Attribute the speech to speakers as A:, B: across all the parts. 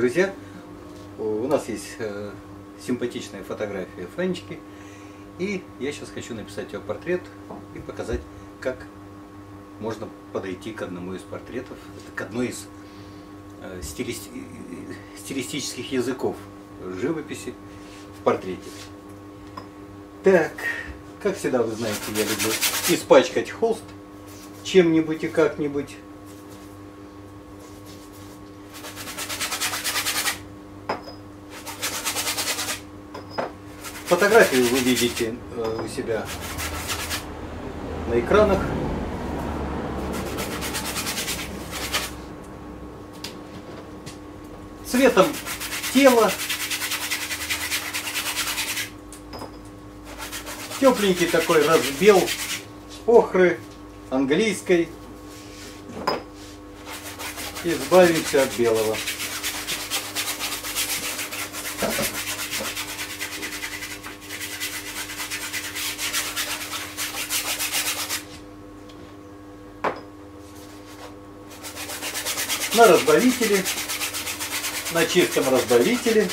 A: Друзья! У нас есть э, симпатичная фотография Фанечки. И я сейчас хочу написать ее портрет и показать, как можно подойти к одному из портретов, к одной из э, стилисти стилистических языков живописи в портрете. Так, как всегда вы знаете, я люблю испачкать холст чем-нибудь и как-нибудь. Фотографию вы видите э, у себя на экранах. Цветом тела. Тепленький такой разбел охры английской. Избавимся от белого. На разбавителе, на чистом разбавителе.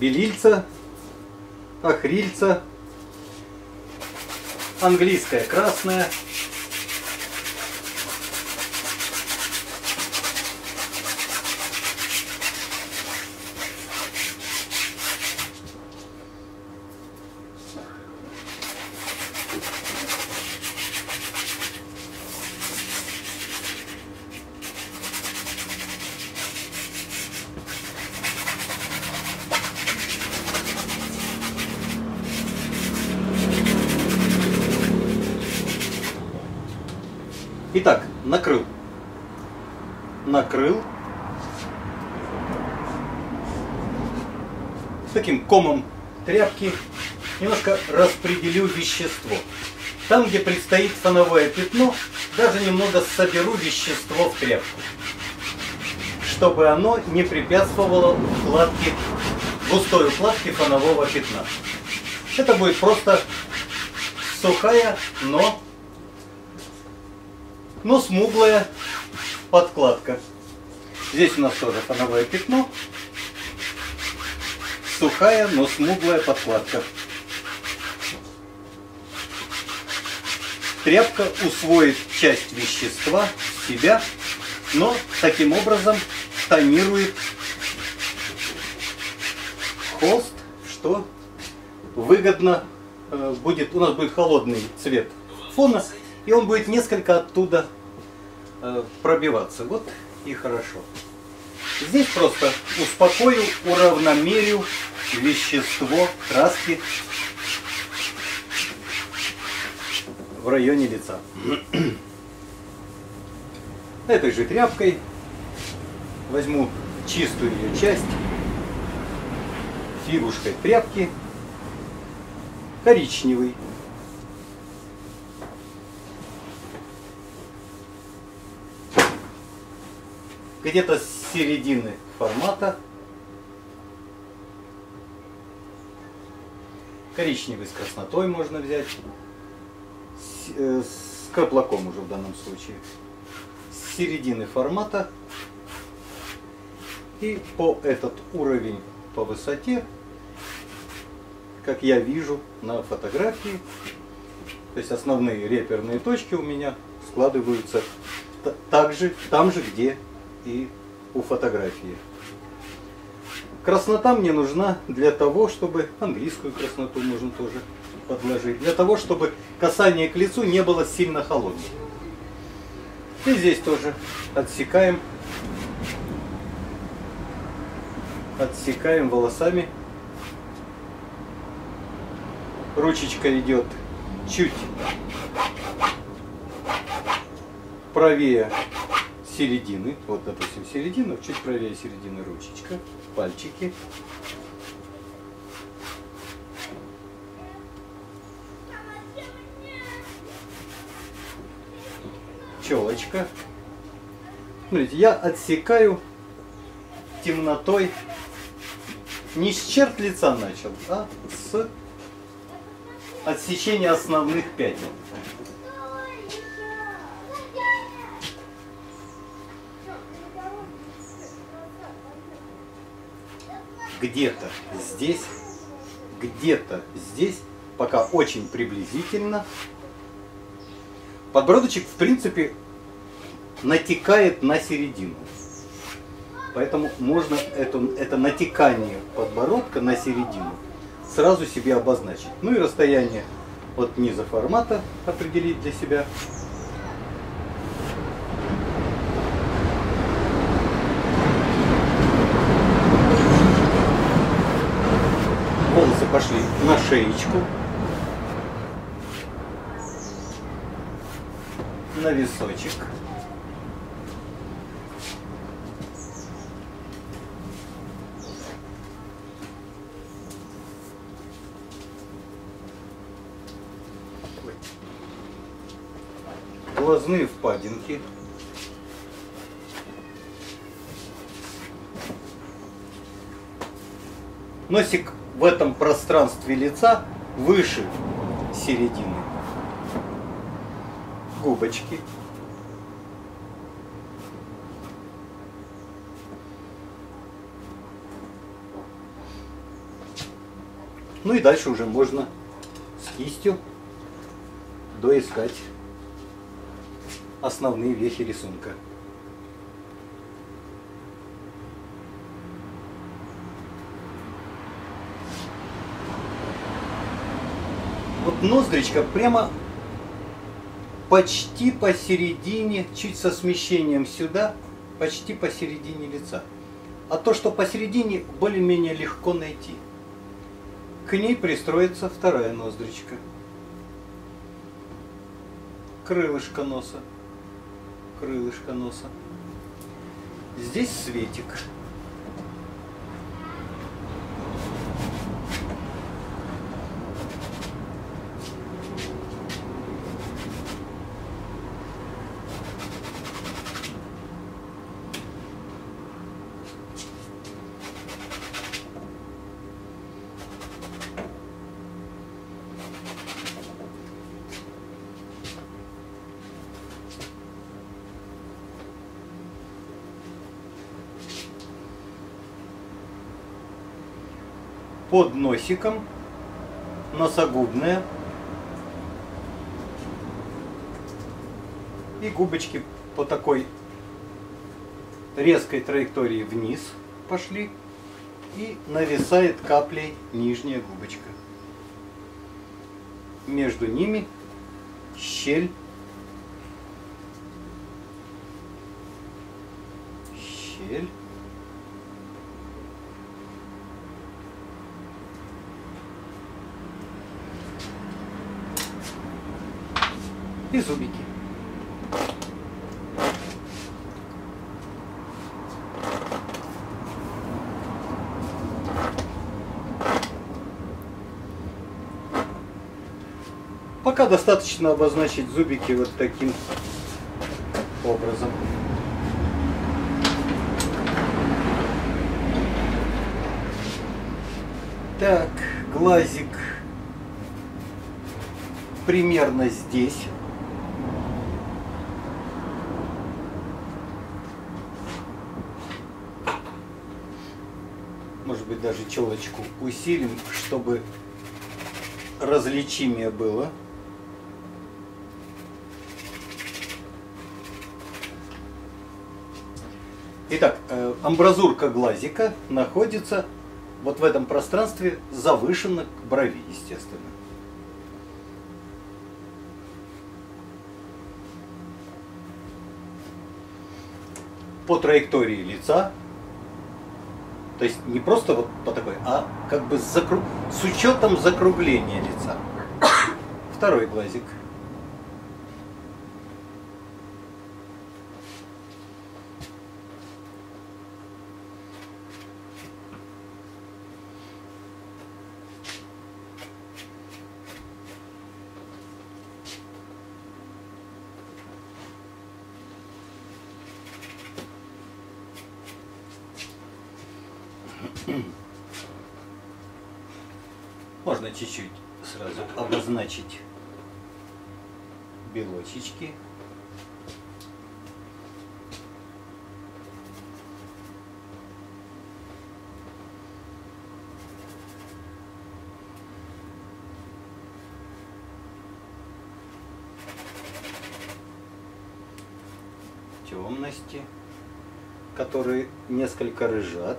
A: Белильца, акрильца, английская красная, Итак, накрыл. Накрыл. Таким комом тряпки немножко распределю вещество. Там, где предстоит фоновое пятно, даже немного соберу вещество в тряпку, чтобы оно не препятствовало укладке, густой укладке фонового пятна. Это будет просто сухая, но но смуглая подкладка. Здесь у нас тоже фоновое пятно. Сухая, но смуглая подкладка. Тряпка усвоит часть вещества в себя, но таким образом тонирует холст, что выгодно э, будет, у нас будет холодный цвет фона, и он будет несколько оттуда э, пробиваться. Вот и хорошо. Здесь просто успокою, уравномерю вещество краски в районе лица. Этой же тряпкой возьму чистую ее часть, фигушкой тряпки, коричневый где-то с середины формата. Коричневый с краснотой можно взять, с, э, с краплаком уже в данном случае. С середины формата и по этот уровень по высоте, как я вижу на фотографии, то есть основные реперные точки у меня складываются также там же, где и у фотографии. Краснота мне нужна для того, чтобы английскую красноту можно тоже подложить, для того, чтобы касание к лицу не было сильно холодным. И здесь тоже отсекаем, отсекаем волосами. Ручечка идет чуть правее середины, вот допустим середина, чуть правее середины ручечка, пальчики. Челочка. Смотрите, я отсекаю темнотой не с черт лица начал, а с отсечения основных пятен. Где-то здесь, где-то здесь, пока очень приблизительно. Подбородочек, в принципе, натекает на середину. Поэтому можно это, это натекание подбородка на середину сразу себе обозначить. Ну и расстояние от низа формата определить для себя. Волосы пошли на шеечку. На височек. глазные впадинки. Носик в этом пространстве лица выше середины. Губочки. Ну и дальше уже можно с кистью доискать основные вехи рисунка. Вот ноздричка прямо почти посередине, чуть со смещением сюда, почти посередине лица. А то, что посередине, более-менее легко найти. К ней пристроится вторая ноздричка. Крылышко носа крылышко носа. Здесь светик. Под носиком, носогубная и губочки по такой резкой траектории вниз пошли и нависает каплей нижняя губочка. Между ними щель и зубики. Пока достаточно обозначить зубики вот таким образом. Так, глазик примерно здесь. быть даже челочку усилим, чтобы различимее было. Итак, э, амбразурка глазика находится вот в этом пространстве завышенно к брови, естественно. По траектории лица то есть не просто вот по такой, а как бы с, закру... с учетом закругления лица. Второй глазик. Можно чуть-чуть сразу обозначить белочечки. темности, которые несколько рыжат.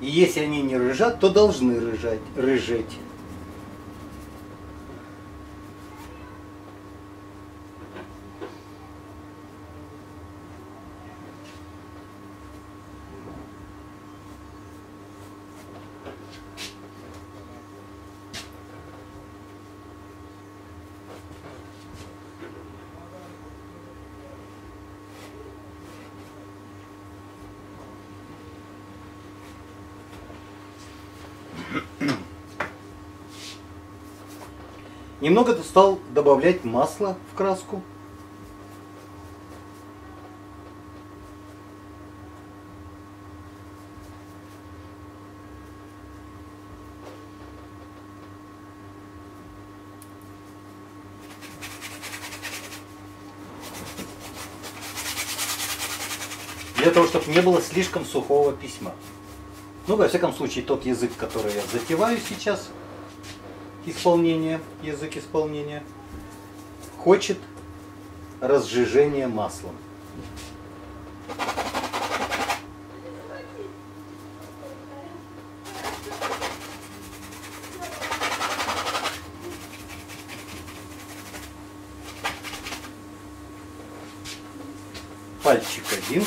A: И если они не рыжат, то должны рыжать, рыжеть. Немного стал добавлять масло в краску. Для того, чтобы не было слишком сухого письма. Ну, во всяком случае, тот язык, который я затеваю сейчас, исполнения, язык исполнения, хочет разжижения маслом. Пальчик один.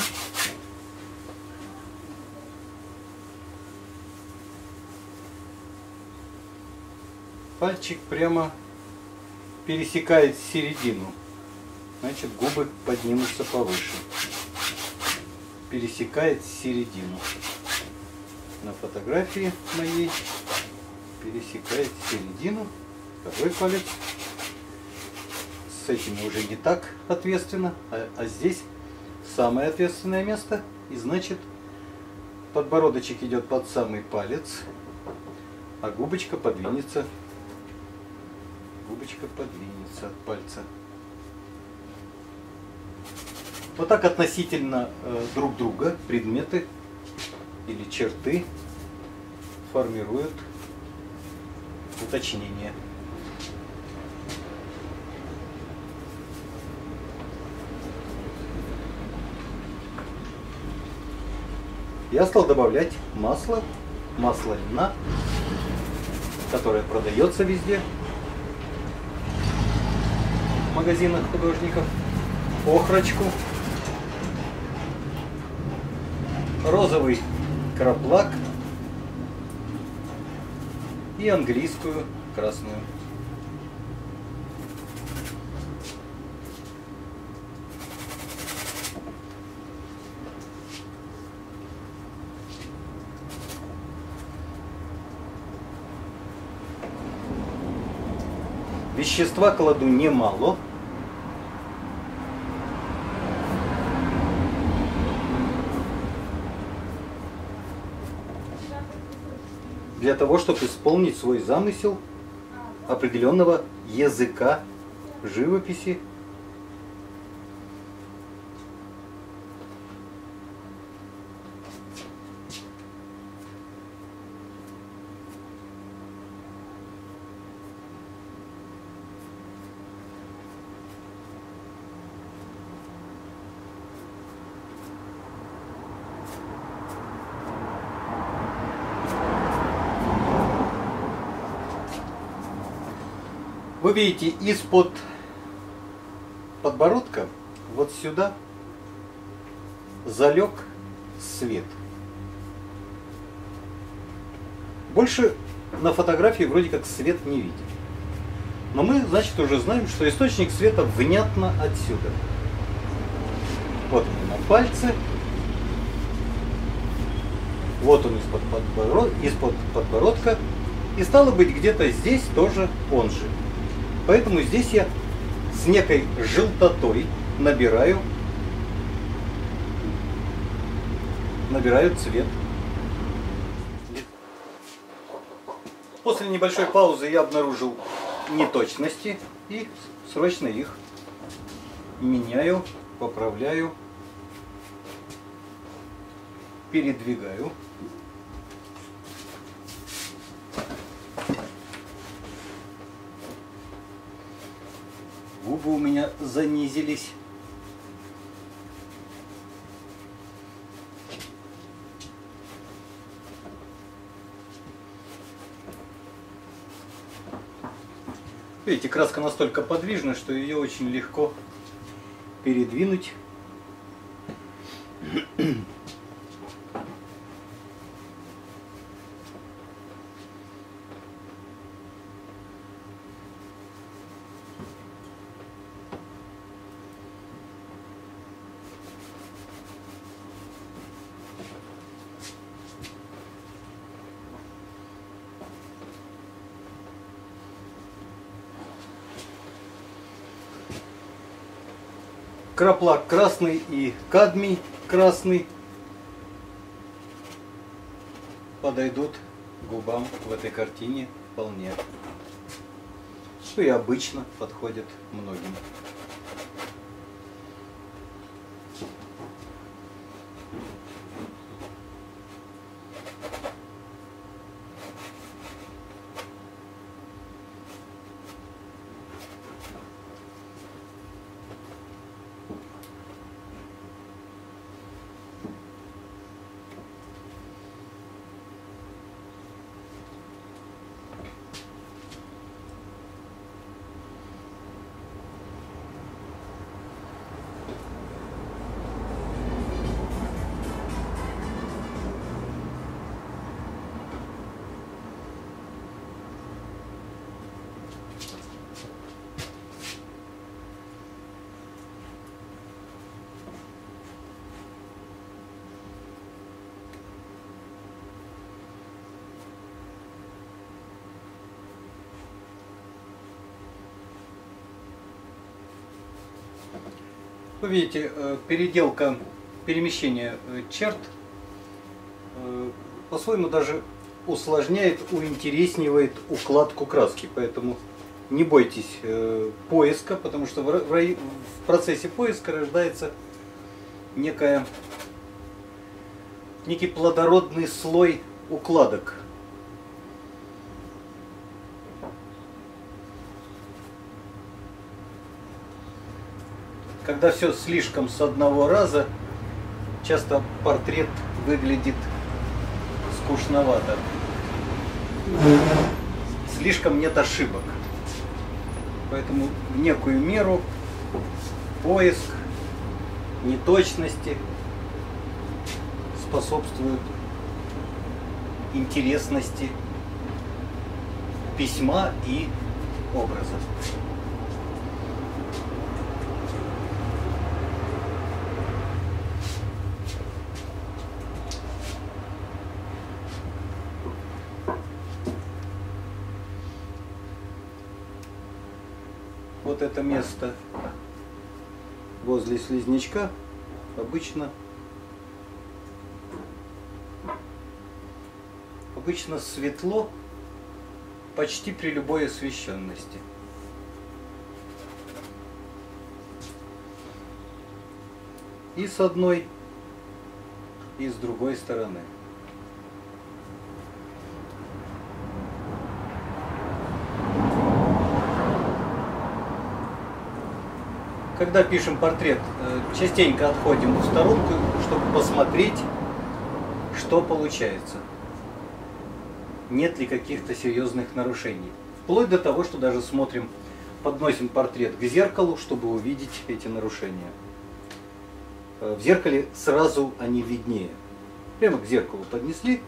A: Пальчик прямо пересекает середину. Значит, губы поднимутся повыше. Пересекает середину. На фотографии моей пересекает середину. Второй палец. С этими уже не так ответственно, а, а здесь самое ответственное место. И значит, подбородочек идет под самый палец, а губочка подвинется губочка подвинется от пальца. Вот так относительно э, друг друга предметы или черты формируют уточнение. Я стал добавлять масло, масло льна, которое продается везде, магазинах художников, охрочку, розовый краплак и английскую красную. Вещества кладу немало. Для того, чтобы исполнить свой замысел определенного языка живописи Вы видите, из-под подбородка вот сюда залег свет. Больше на фотографии вроде как свет не видим. Но мы, значит, уже знаем, что источник света внятно отсюда. Вот он на пальце. Вот он из-под подбородка, из подбородка. И стало быть, где-то здесь тоже он же. Поэтому здесь я с некой желтотой набираю, набираю цвет. После небольшой паузы я обнаружил неточности и срочно их меняю, поправляю, передвигаю. Губы у меня занизились. Видите, краска настолько подвижна, что ее очень легко передвинуть. Краплак красный и кадмий красный подойдут губам в этой картине вполне. Что и обычно подходит многим. Вы видите, э, переделка, перемещение э, черт э, по-своему даже усложняет, уинтереснивает укладку краски. Поэтому не бойтесь поиска, потому что в процессе поиска рождается некая, некий плодородный слой укладок. Когда все слишком с одного раза, часто портрет выглядит скучновато. Слишком нет ошибок. Поэтому в некую меру поиск неточности способствует интересности письма и образа. вот это место возле слизнячка обычно обычно светло почти при любой освещенности. И с одной, и с другой стороны. Когда пишем портрет, э, частенько отходим в сторонку, чтобы посмотреть, что получается. Нет ли каких-то серьезных нарушений. Вплоть до того, что даже смотрим, подносим портрет к зеркалу, чтобы увидеть эти нарушения. Э, в зеркале сразу они виднее. Прямо к зеркалу поднесли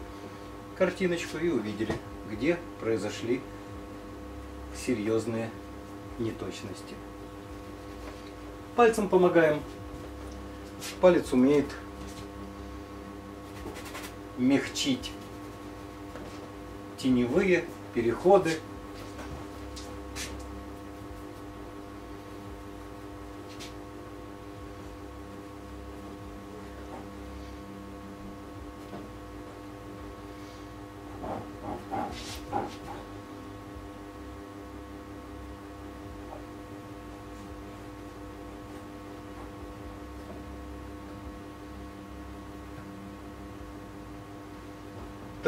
A: картиночку и увидели, где произошли серьезные неточности. Пальцем помогаем. Палец умеет мягчить теневые переходы.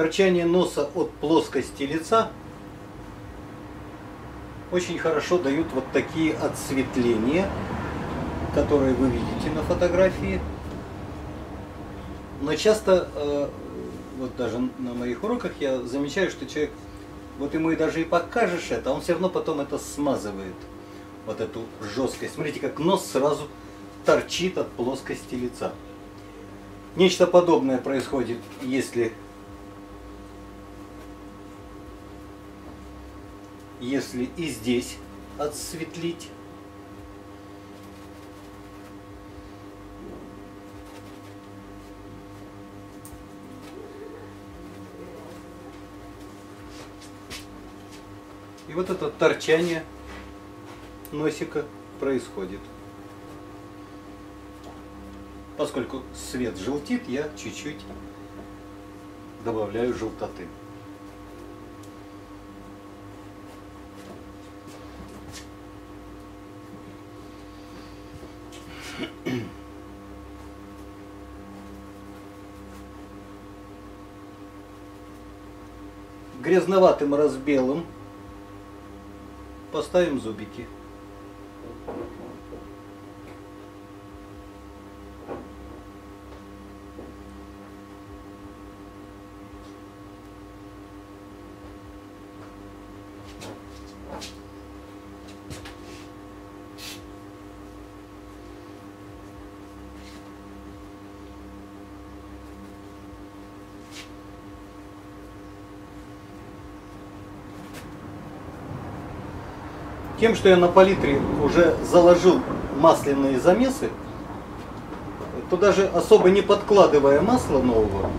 A: Торчание носа от плоскости лица очень хорошо дают вот такие отсветления, которые вы видите на фотографии. Но часто, э, вот даже на моих уроках я замечаю, что человек, вот ему и даже и покажешь это, он все равно потом это смазывает, вот эту жесткость. Смотрите, как нос сразу торчит от плоскости лица. Нечто подобное происходит, если если и здесь отсветлить. И вот это торчание носика происходит. Поскольку свет желтит, я чуть-чуть добавляю желтоты. Грязноватым разбелом поставим зубики. Тем, что я на палитре уже заложил масляные замесы, то даже особо не подкладывая масла нового,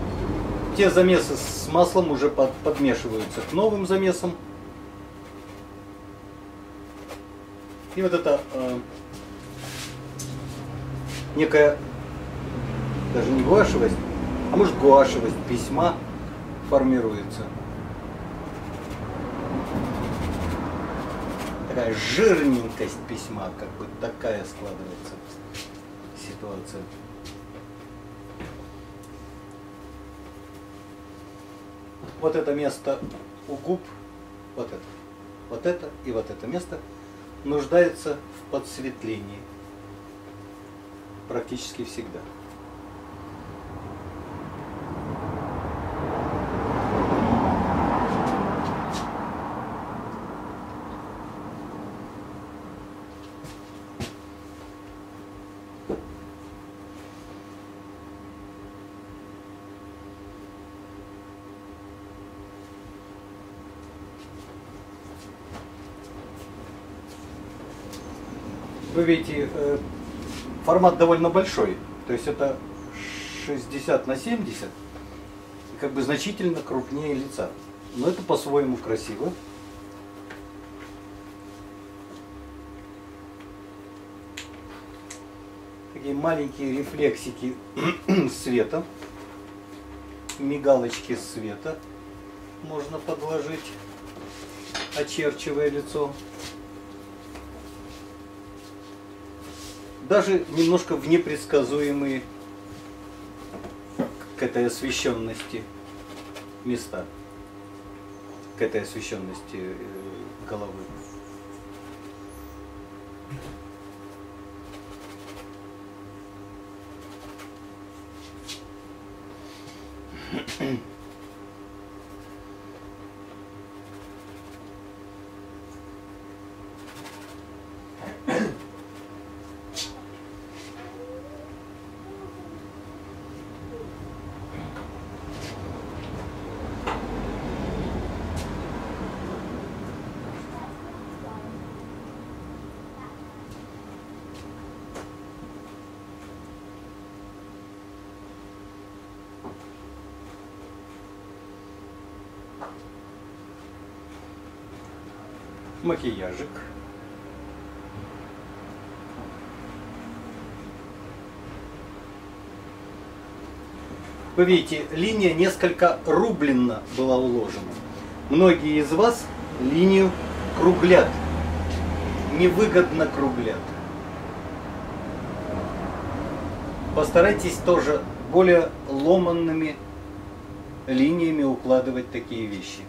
A: те замесы с маслом уже под, подмешиваются к новым замесам. И вот это э, некая, даже не гуашевость, а может гуашевость письма формируется. Такая жирненькость письма, как бы такая складывается ситуация. Вот это место у губ, вот это, вот это и вот это место нуждается в подсветлении практически всегда. Видите, э, формат довольно большой. То есть это 60 на 70, как бы значительно крупнее лица. Но это по-своему красиво. Такие маленькие рефлексики света, мигалочки света можно подложить, очерчивая лицо. Даже немножко в непредсказуемые к этой освещенности места, к этой освещенности э, головы. Макияжик. Вы видите, линия несколько рубленно была уложена. Многие из вас линию круглят, невыгодно круглят. Постарайтесь тоже более ломанными линиями укладывать такие вещи.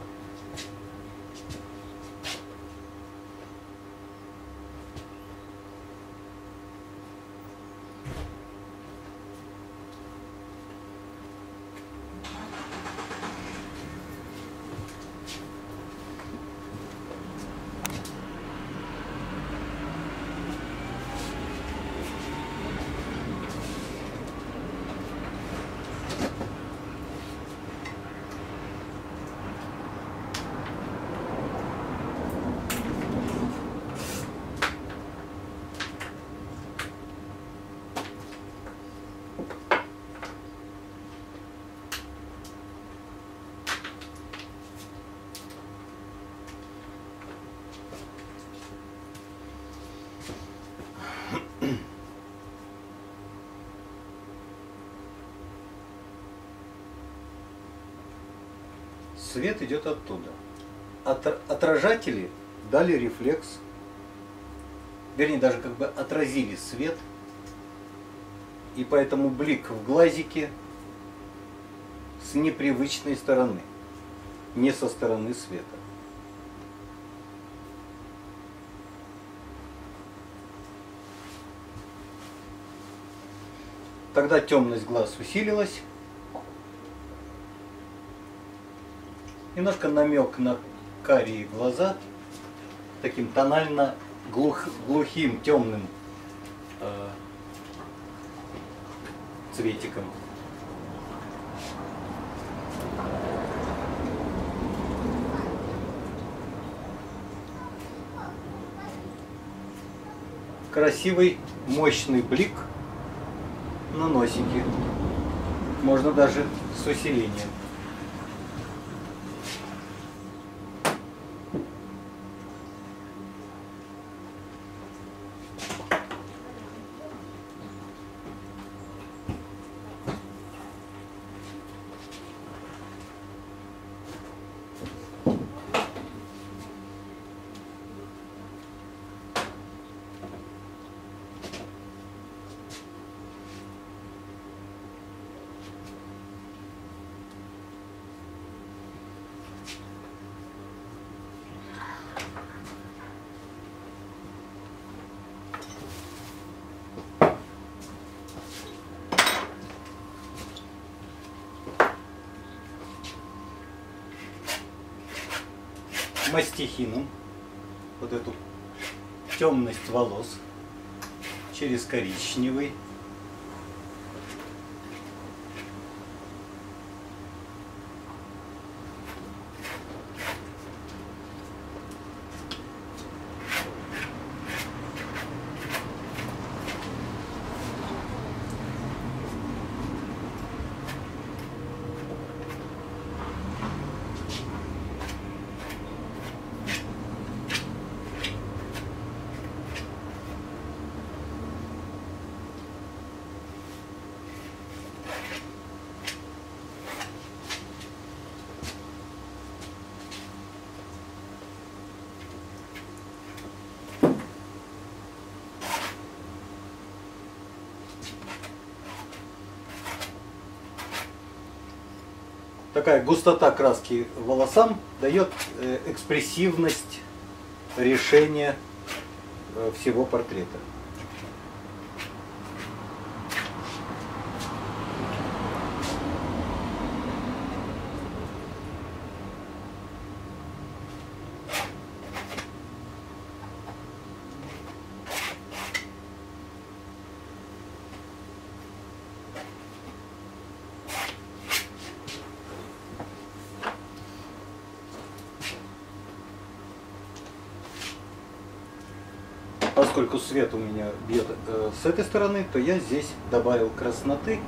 A: Свет идет оттуда. Отражатели дали рефлекс, вернее даже как бы отразили свет, и поэтому блик в глазике с непривычной стороны, не со стороны света. Тогда темность глаз усилилась, немножко намек на карие глаза, таким тонально глух, глухим, темным э, цветиком. Красивый, мощный блик на носике. Можно даже с усилением. Мастихином. Вот эту темность волос через коричневый такая густота краски волосам дает э, экспрессивность решения э, всего портрета. Поскольку свет у меня бьет э, с этой стороны, то я здесь добавил красноты.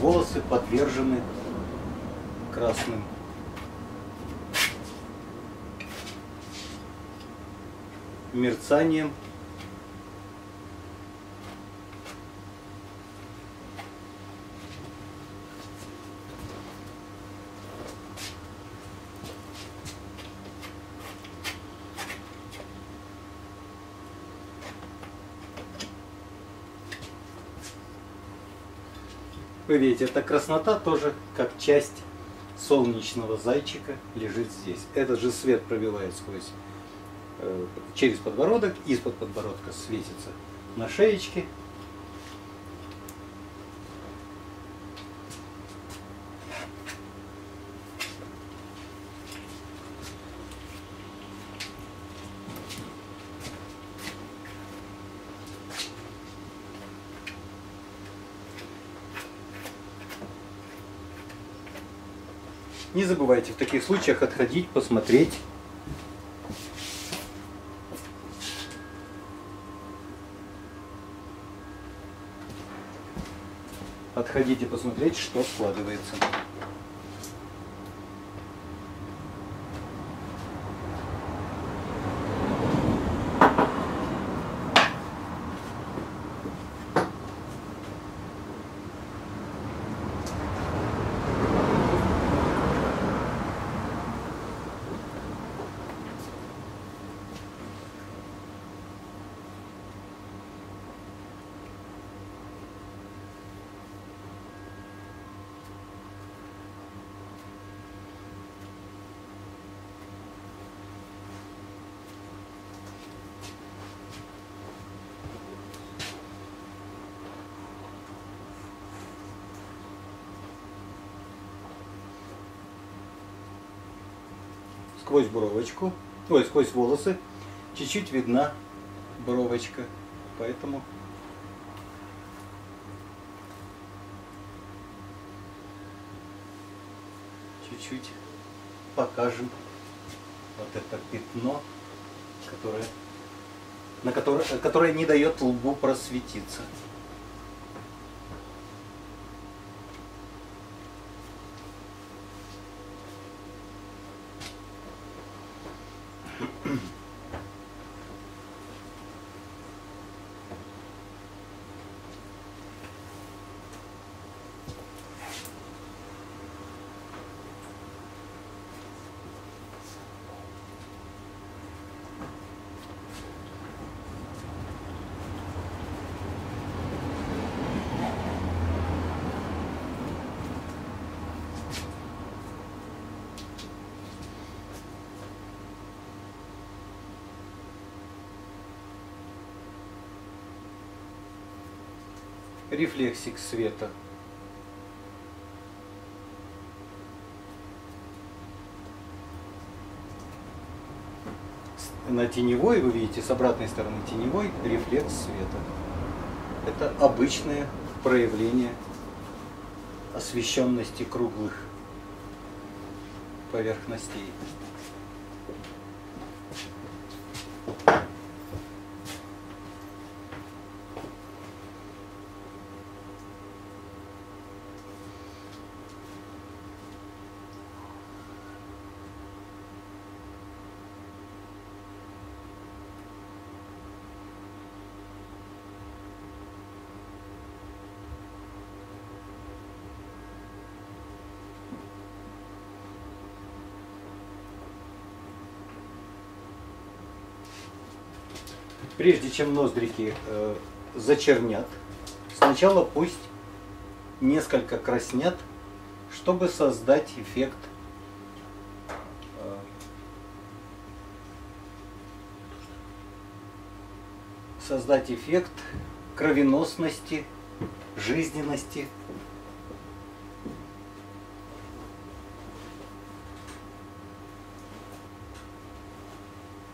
A: Волосы подвержены красным мерцанием Вы видите, эта краснота тоже как часть солнечного зайчика лежит здесь. Этот же свет пробивает сквозь э, через подбородок, из-под подбородка светится на шеечке. Не забывайте в таких случаях отходить, посмотреть. Отходите посмотреть, что складывается. Сквозь бровочку, ой, сквозь волосы, чуть-чуть видна бровочка. Поэтому чуть-чуть покажем вот это пятно, которое, на которое, которое не дает лбу просветиться. Рефлексик света. На теневой, вы видите, с обратной стороны теневой рефлекс света. Это обычное проявление освещенности круглых поверхностей. Прежде чем ноздрики э, зачернят, сначала пусть несколько краснят, чтобы создать эффект э, создать эффект кровеносности, жизненности.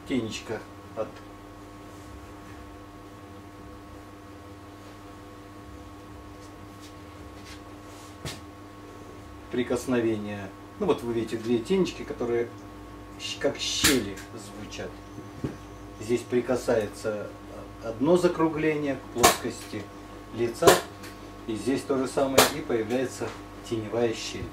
A: Тенечка от прикосновения. Ну вот вы видите две тенечки, которые как щели звучат. Здесь прикасается одно закругление к плоскости лица. И здесь то же самое и появляется теневая щель.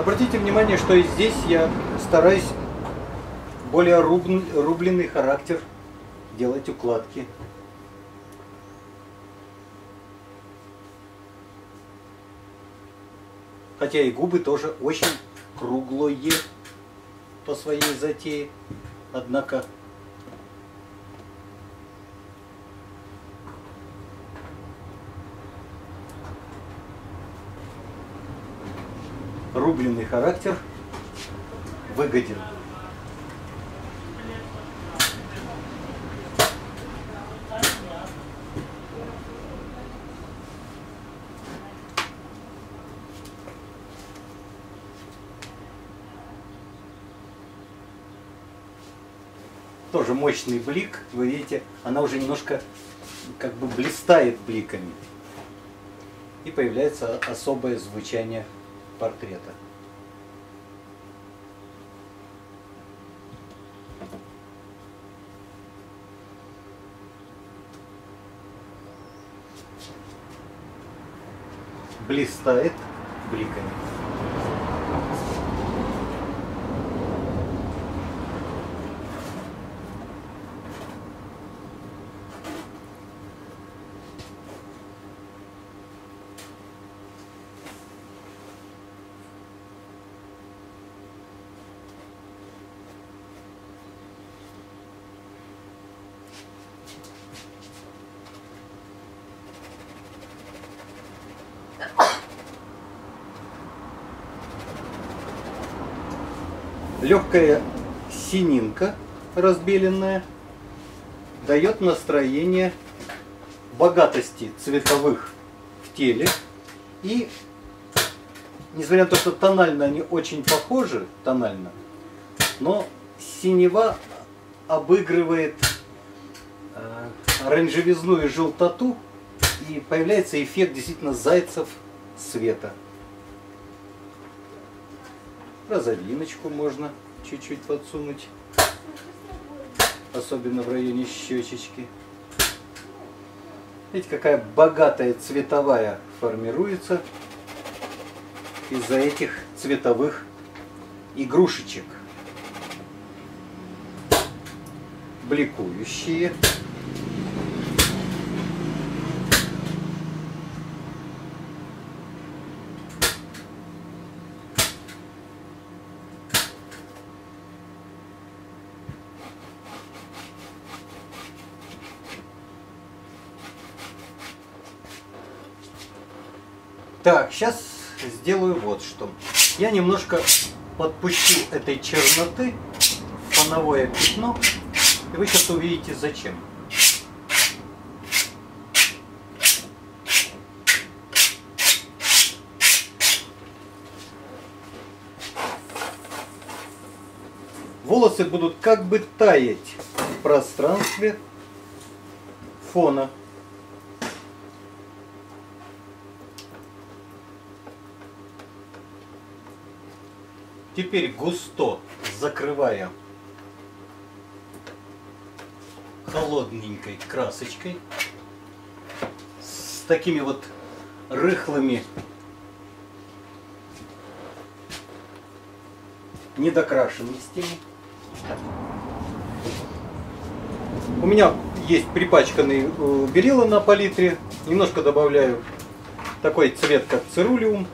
A: Обратите внимание, что и здесь я стараюсь более рубленый характер делать укладки. Хотя и губы тоже очень круглые по своей затее. Однако рубленый характер выгоден. тоже мощный блик. Вы видите, она уже немножко как бы блистает бликами. И появляется особое звучание портрета. Блистает бликами. Легкая сининка разбеленная дает настроение богатости цветовых в теле. И, несмотря на то, что тонально они очень похожи, тонально, но синева обыгрывает э, оранжевизну и желтоту, и появляется эффект действительно зайцев света. Розовиночку можно чуть-чуть подсунуть. Особенно в районе щечечки. Видите, какая богатая цветовая формируется из-за этих цветовых игрушечек. Бликующие. Так, сейчас сделаю вот что. Я немножко подпущу этой черноты в фоновое пятно. И вы сейчас увидите зачем. Волосы будут как бы таять в пространстве фона. Теперь густо закрываем холодненькой красочкой с такими вот рыхлыми недокрашенностями. У меня есть припачканный э, белила на палитре. Немножко добавляю такой цвет, как цирулиум.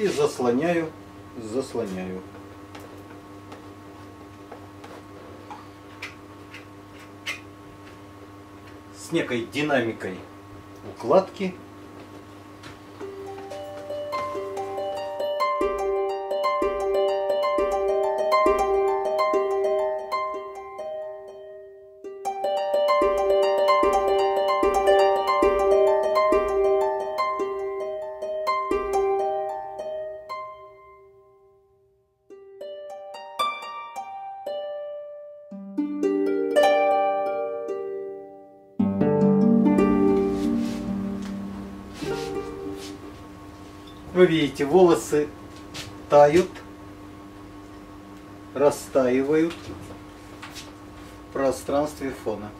A: И заслоняю, заслоняю. С некой динамикой укладки Вы видите, волосы тают, растаивают в пространстве фона.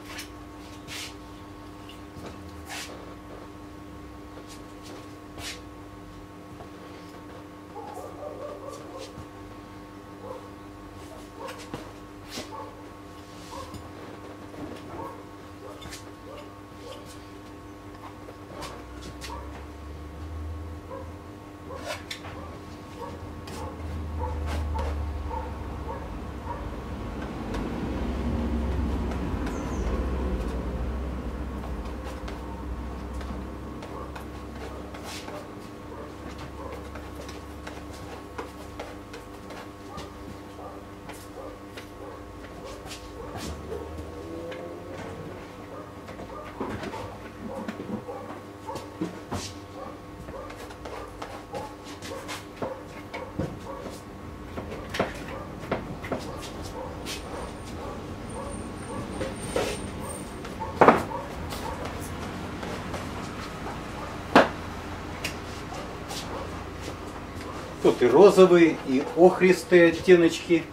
A: Тут и розовые, и охристые оттеночки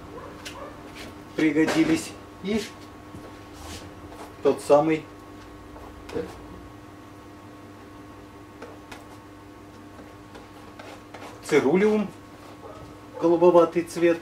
A: пригодились. И тот самый цирулиум, голубоватый цвет.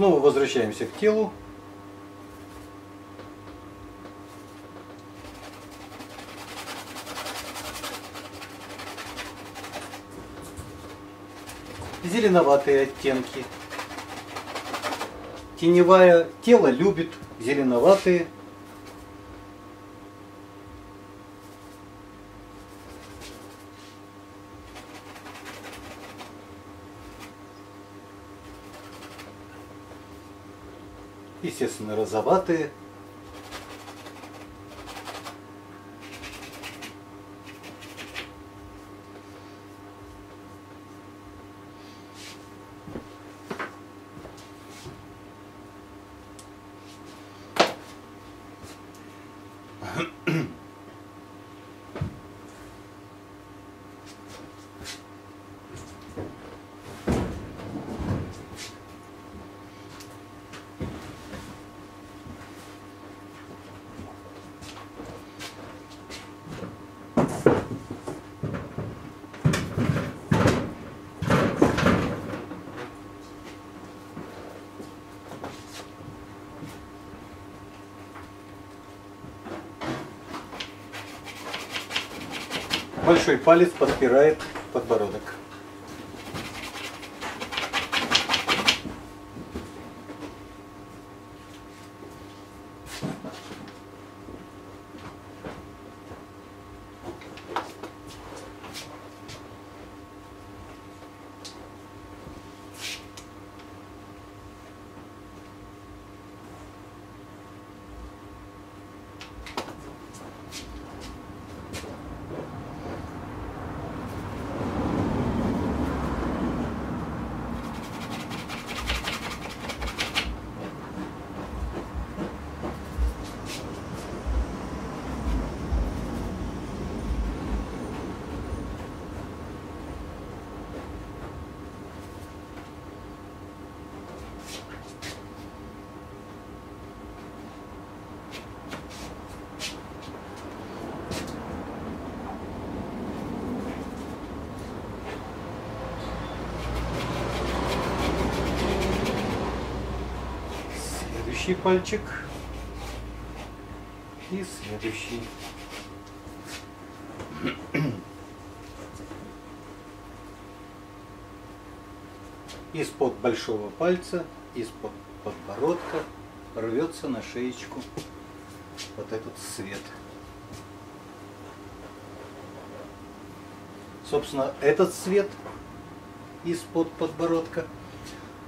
A: Снова возвращаемся к телу. Зеленоватые оттенки. Теневое тело любит зеленоватые естественно, розоватые. Большой палец подпирает подбородок. Следующий пальчик. И следующий. Из-под большого пальца, из-под подбородка рвется на шеечку вот этот свет. Собственно, этот свет из-под подбородка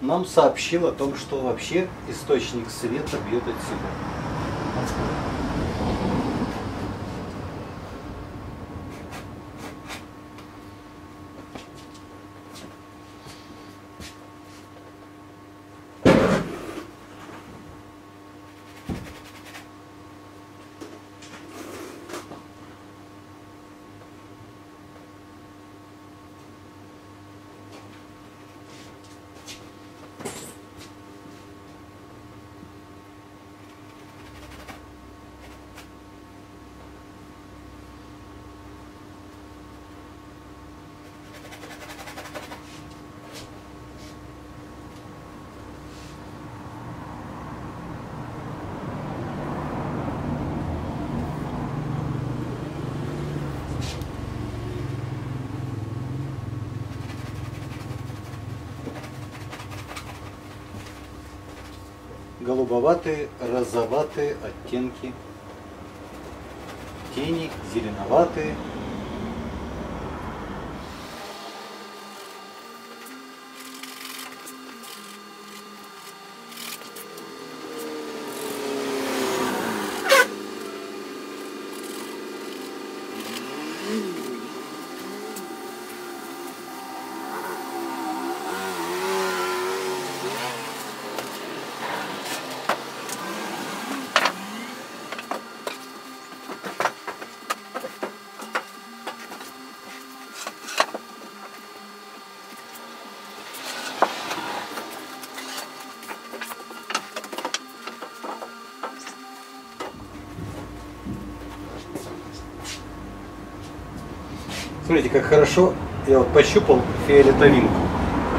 A: нам сообщил о том, что вообще источник света бьет отсюда. Голубоватые, розоватые оттенки. Тени зеленоватые. Смотрите, как хорошо я вот пощупал фиолетовинку.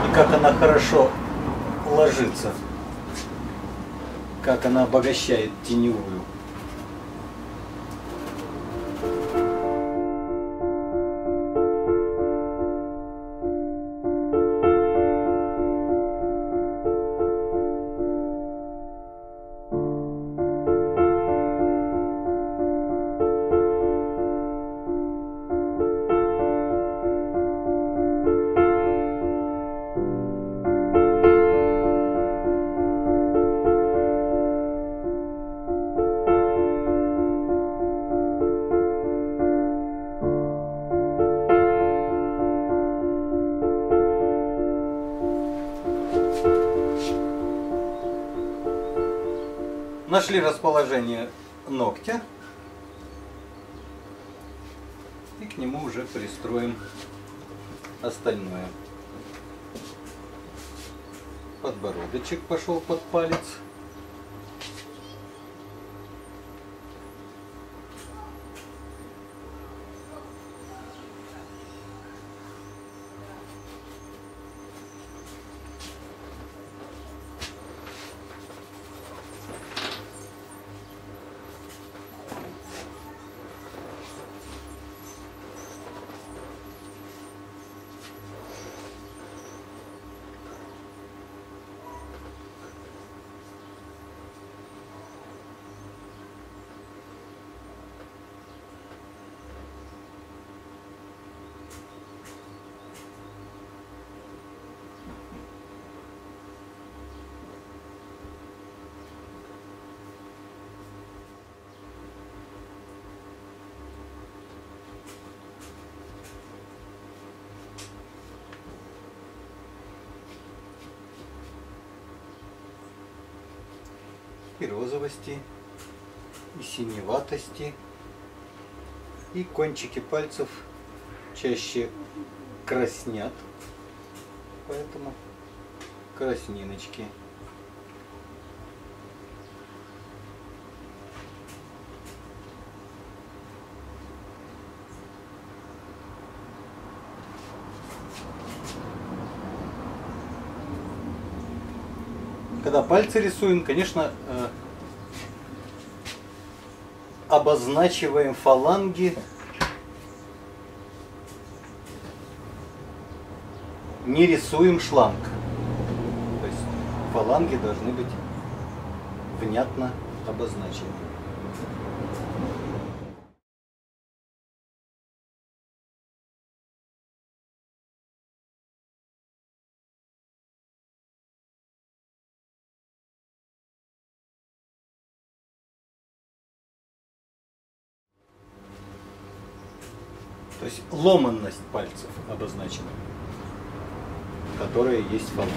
A: И как она хорошо ложится. Как она обогащает теневую. Нашли расположение ногтя. И к нему уже пристроим остальное. Подбородочек пошел под палец. И розовости, и синеватости. И кончики пальцев чаще краснят, поэтому красниночки. когда пальцы рисуем, конечно, э, обозначиваем фаланги не рисуем шланг. То есть фаланги должны быть внятно обозначены. Ломанность пальцев обозначена, которая есть фаланги.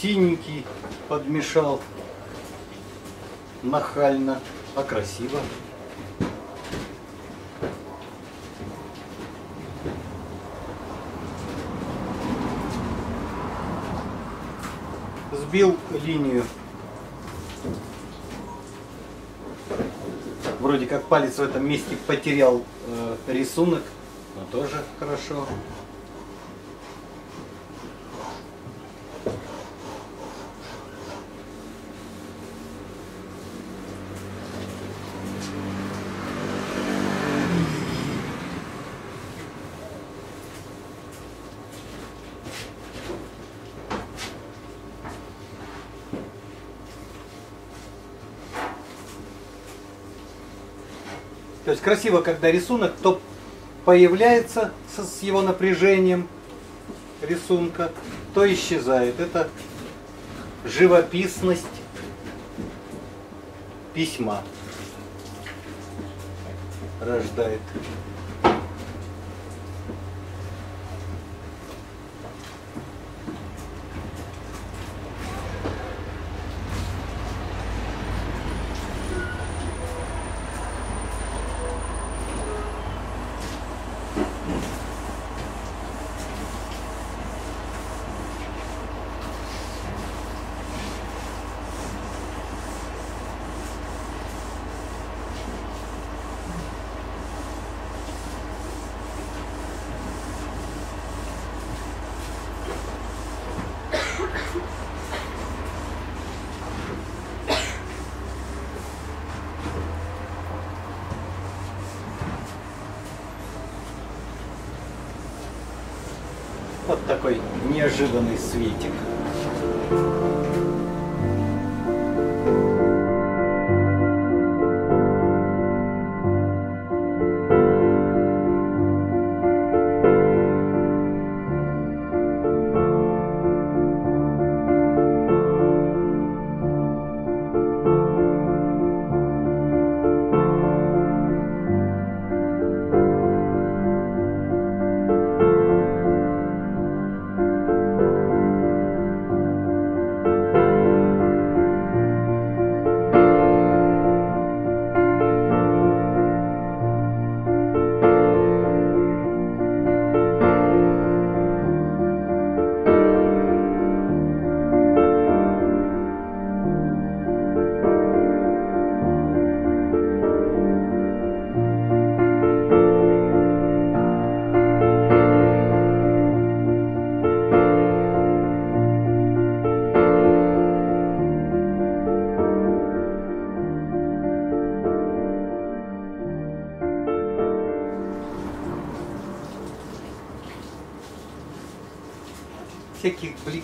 A: Синенький подмешал нахально, а красиво. Сбил линию. Вроде как палец в этом месте потерял э, рисунок, но тоже хорошо. Есть красиво, когда рисунок то появляется с его напряжением рисунка, то исчезает. Это живописность письма рождает. Вот такой неожиданный светик.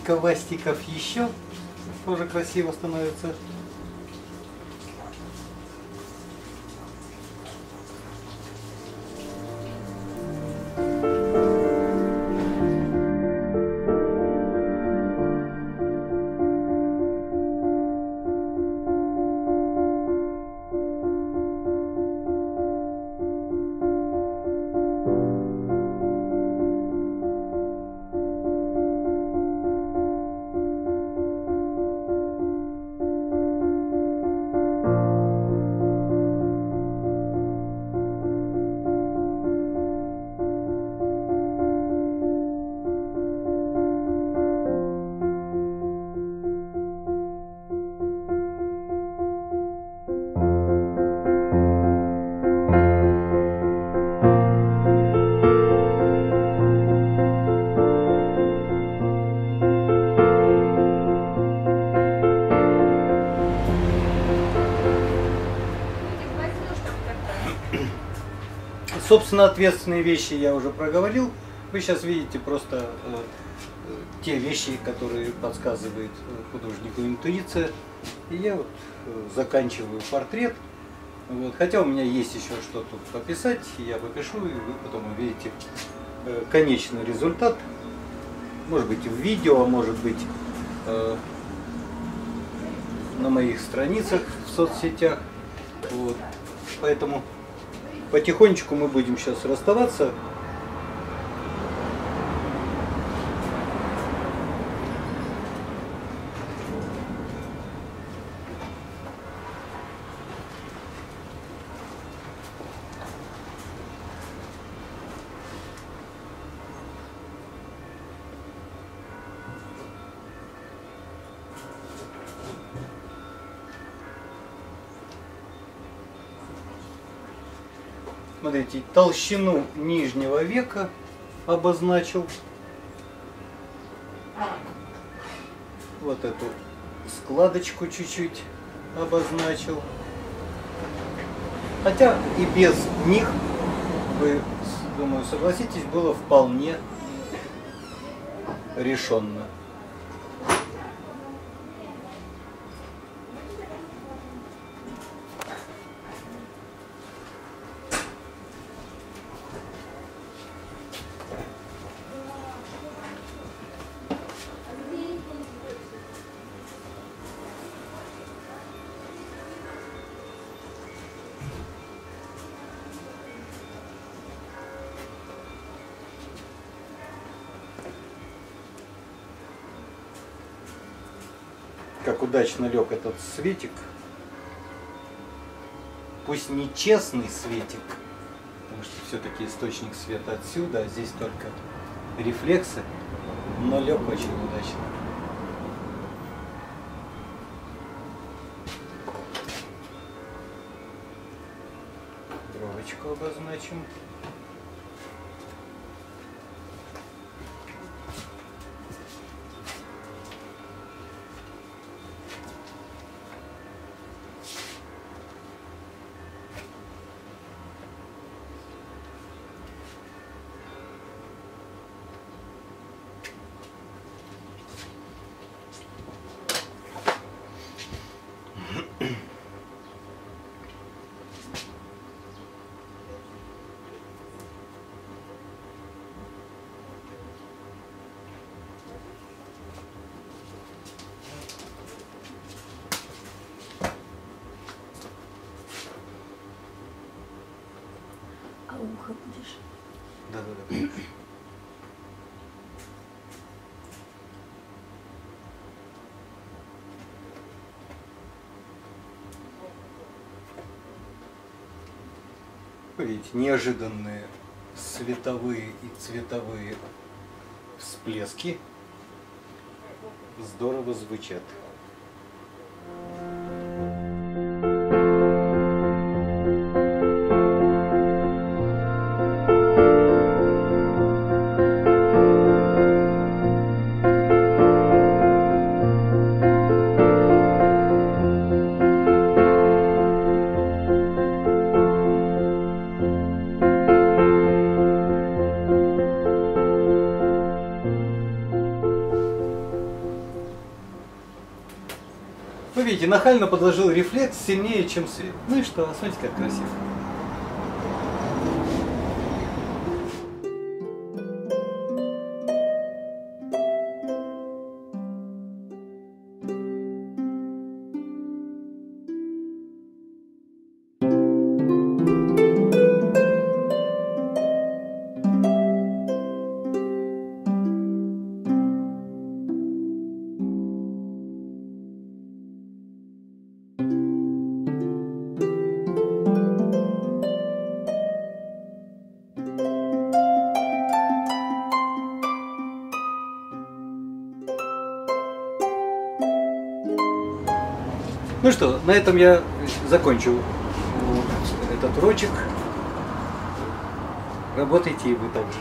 A: Бликовастиков еще тоже красиво становится. Собственно, ответственные вещи я уже проговорил. Вы сейчас видите просто э, те вещи, которые подсказывает э, художнику интуиция. И я вот э, заканчиваю портрет. Вот. Хотя у меня есть еще что тут пописать, я попишу, и вы потом увидите конечный результат. Может быть в видео, а может быть на моих страницах в соцсетях. Вот. Поэтому потихонечку мы будем сейчас расставаться. Смотрите, толщину нижнего века обозначил. Вот эту складочку чуть-чуть обозначил. Хотя и без них, вы, думаю, согласитесь, было вполне решенно. Удачно лег этот светик. Пусть не честный светик, потому что все-таки источник света отсюда, а здесь только рефлексы, но лег очень удачно. Бровочку обозначим. Да. Видите, неожиданные световые и цветовые всплески здорово звучат. Нахально подложил рефлекс сильнее, чем свет. Ну и что, смотрите, как красиво. На этом я закончу этот урочек. Работайте и вы также.